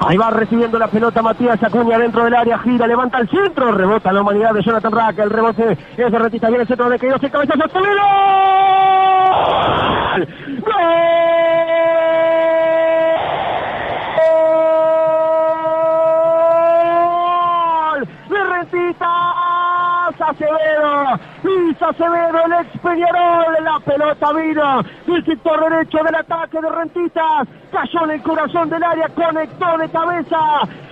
Ahí va recibiendo la pelota Matías Acuña dentro del área, gira, levanta el centro, rebota la humanidad de Jonathan Rack, el rebote es de Rentista, viene el centro de Queiroz, el cabezazo, ¡Toledo! ¡Gol! Acevedo, Luis Acevedo, el ex Peñarol, la pelota vino del sector derecho del ataque de Rentistas, cayó en el corazón del área, conectó de cabeza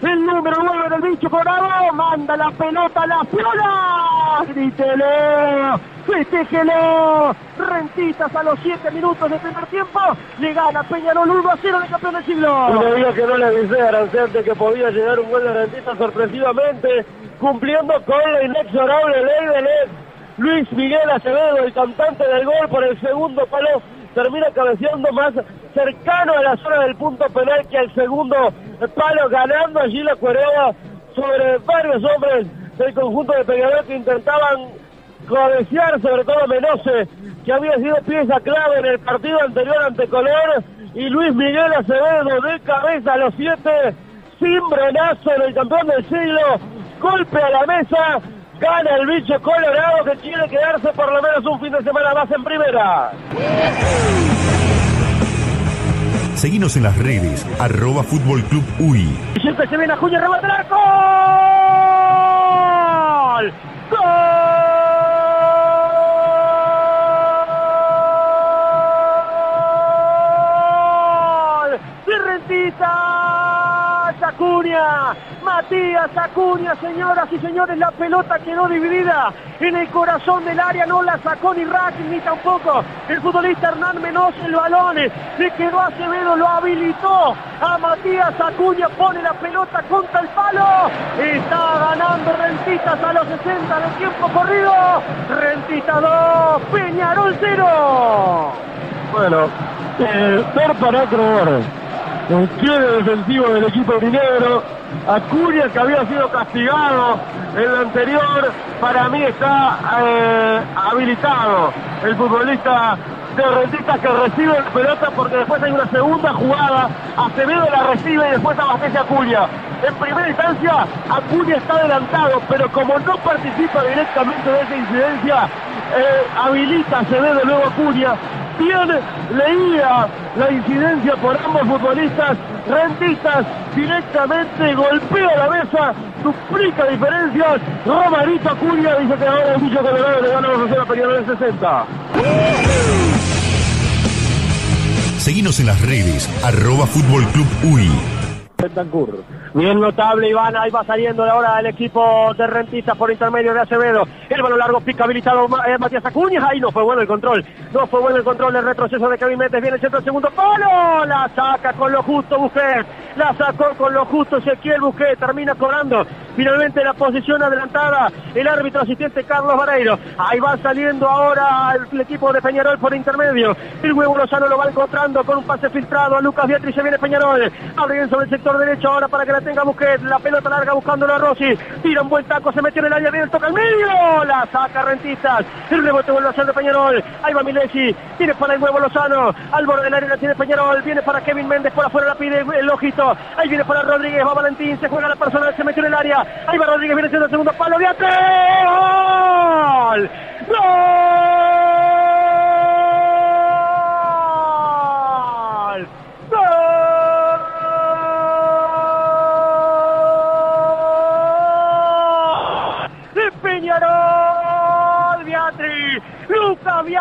el número 9 del bicho colorado, manda la pelota a la piola, grítelo, festéjelo, Rentistas a los 7 minutos del primer tiempo, le gana Peñarol 1 a 0 de campeón del siglo. Uno día que no le avisé a Arancete que podía llegar un gol de Rentistas sorpresivamente, cumpliendo con la inexorable ley del ex Luis Miguel Acevedo, el cantante del gol por el segundo palo, termina cabeceando más cercano a la zona del punto penal que al segundo palo, ganando allí la cuerda sobre varios hombres del conjunto de Peñarol que intentaban cabecear, sobre todo Menose, que había sido pieza clave en el partido anterior ante Colón, y Luis Miguel Acevedo de cabeza a los siete, cimbronazo en el campeón del siglo, golpe a la mesa, gana el bicho colorado que quiere quedarse por lo menos un fin de semana más en primera. Seguinos en las redes, arroba Fútbol Club UI. Y siempre se viene a remate Matías Acuña, señoras y señores, la pelota quedó dividida en el corazón del área, no la sacó ni Rack ni tampoco el futbolista Hernán Menos el balón, le quedó a Acevedo, lo habilitó a Matías Acuña, pone la pelota contra el palo, está ganando Rentistas a los 60 del tiempo corrido, Rentistas 2, Peñarol 0. Bueno, eh, para. El quiebre defensivo del equipo minero. Acuña que había sido castigado en lo anterior, para mí está eh, habilitado el futbolista de que recibe la pelota porque después hay una segunda jugada, Acevedo la recibe y después abastece a Acuña. En primera instancia, Acuña está adelantado, pero como no participa directamente de esa incidencia, eh, habilita a Acevedo luego Acuña. Bien leía la incidencia por ambos futbolistas, rentistas directamente golpea la mesa, duplica diferencias, Romarito Acuña dice que ahora el bicho Colorado le gana a la Peñarol en 60. Seguinos en las redes, arroba Fútbol Club. Bentancur. Bien notable Iván, ahí va saliendo ahora el equipo de Rentistas por intermedio de Acevedo. El balón largo pica habilitado eh, Matías Acuña. Ahí no fue bueno el control. No fue bueno el control del retroceso de Kevin Méndez. Viene el centro segundo palo. La saca con lo justo Busquets. La sacó con lo justo Ezequiel Busquets. Termina cobrando finalmente la posición adelantada. El árbitro asistente Carlos Vareiro. Ahí va saliendo ahora el, equipo de Peñarol por intermedio. El huevo Lozano lo va encontrando con un pase filtrado a Lucas Beatriz. Se viene Peñarol. Abre sobre el sector derecho ahora para que la tenga Busquets. La pelota larga buscándolo a Rossi. Tira un buen taco, se metió en el área, viene, toca al medio. La saca Rentistas. El rebote vuelve a ser de Peñarol. Ahí va Milesi. Tiene para el huevo Lozano. Al borde del área la tiene Peñarol. Viene para Kevin Méndez. Por afuera la pide el ojito. Ahí viene para Rodríguez. Va Valentín. Se juega la personal. Se metió en el área. Ahí va Rodríguez. Viene siendo el segundo palo. ¡Viate! ¡Gol! ¡Gol!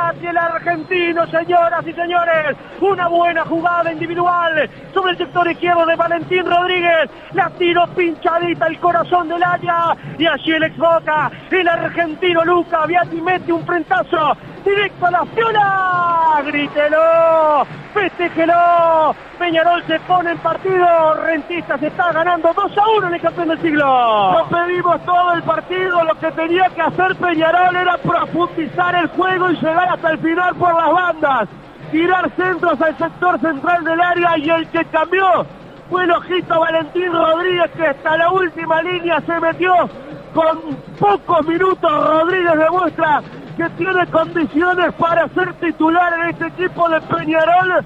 Biaggi, el argentino, señoras y señores. Una buena jugada individual sobre el sector izquierdo de Valentín Rodríguez. La tiro pinchadita el corazón del área. Y allí el ex Boca, el argentino Luca Biaggi mete un frentazo directo a la fiola. Grítelo, festéjelo. Peñarol se pone en partido. Rentistas está ganando 2 a 1 en el campeón del siglo. Lo pedimos todo el partido, lo que tenía que hacer Peñarol era profundizar el juego y llegar hasta el final por las bandas. Tirar centros al sector central del área y el que cambió fue el ojito Valentín Rodríguez que hasta la última línea se metió con pocos minutos. Rodríguez demuestra que tiene condiciones para ser titular en este equipo de Peñarol.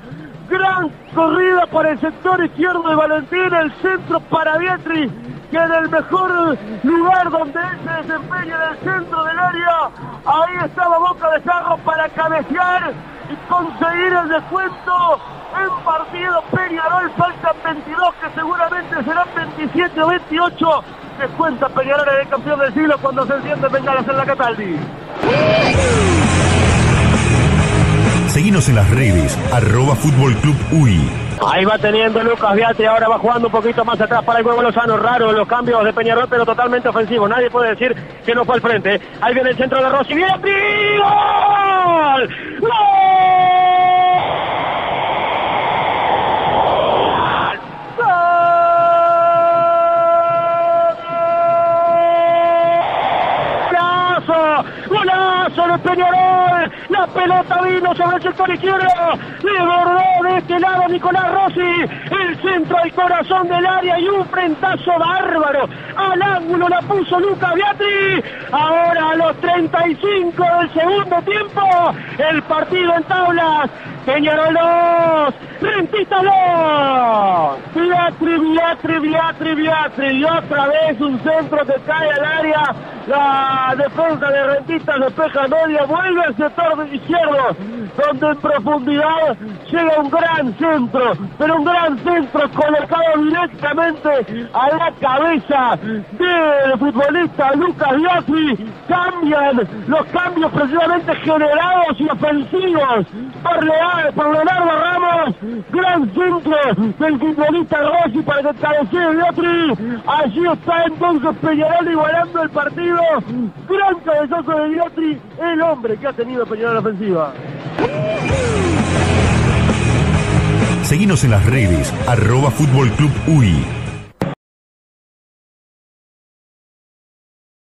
Gran corrida para el sector izquierdo de Valentín, el centro para Vietri, que en el mejor lugar donde él se desempeña en el centro del área, ahí estaba Boca de Jarro para cabecear y conseguir el descuento en partido Peñarol, faltan 22 que seguramente serán 27 o 28, descuenta Peñarol en el campeón del siglo cuando se enciende bengalas en la Cataldi. Seguinos en las redes, arroba Fútbol Club UI. Ahí va teniendo Lucas Viate, ahora va jugando un poquito más atrás para el huevo Lozano. Raro los cambios de Peñarol, pero totalmente ofensivo. Nadie puede decir que no fue al frente. Ahí viene el centro de Rossi. ¡Vietri! ¡Gol! ¡Gol! Peñarol! La pelota vino sobre el sector izquierdo. Le bordó de este lado Nicolás Rossi. El centro al corazón del área y un frentazo bárbaro. Al ángulo la puso Luca Beatri. Ahora a los 35 del segundo tiempo. El partido en tablas. Peñarol 2. Rentista 2. Beatri, Beatri, Beatri, Beatri. Y otra vez un centro que cae al área. La defensa de Rentistas despeja media. Vuelve al sector izquierdo. Donde en profundidad llega un gran centro. Pero un gran centro colocado directamente a la cabeza del futbolista Lucas Biotri. Cambian los cambios precisamente generados y ofensivos por, Leonardo Ramos. Gran centro del futbolista Rossi para que cabecee Biotri. Allí está entonces Peñarol igualando el partido. Gran cabezazo de Biotri, el hombre que ha tenido Peñarol ofensiva. Seguinos en las redes, arroba Fútbol Club UI.